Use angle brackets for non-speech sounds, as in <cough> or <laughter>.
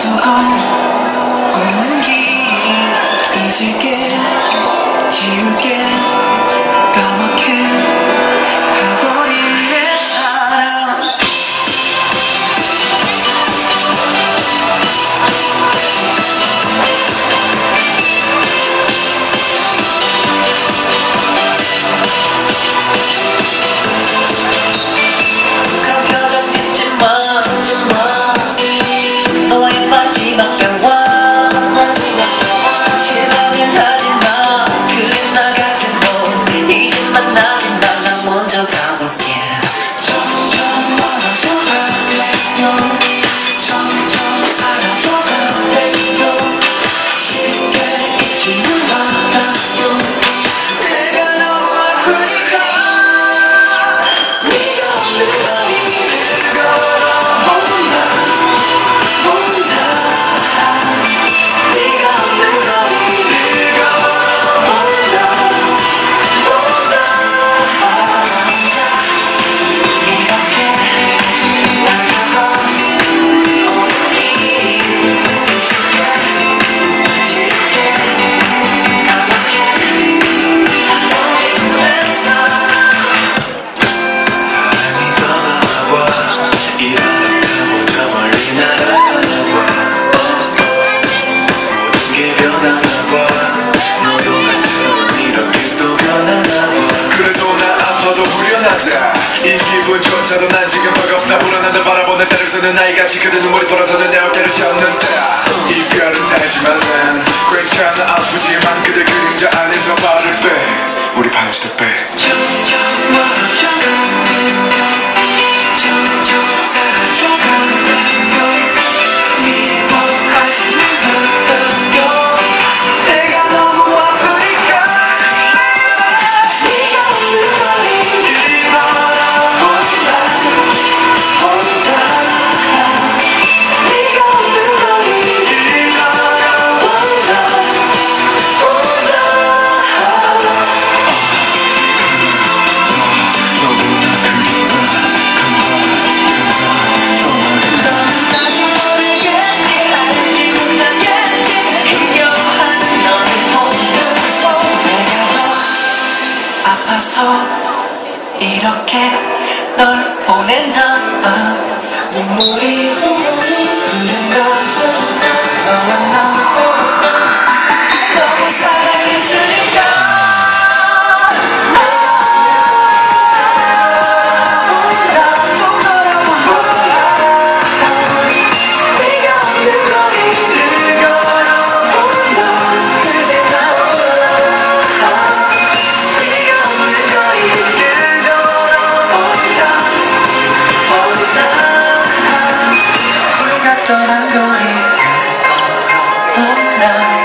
to go. 이 기분조차도 난 지금 버겁다. 불안한데 바라보는 때를서는 나이같이 그대 눈물이 돌아서는 내 어깨를 잡는다. 이별은 달지만 난 괜찮아 아프지만 그대 그림자 안에서 발을 빼. 우리 반지도 빼. 나서 이렇게 널 보낸 다음 눈물이 만나 <laughs>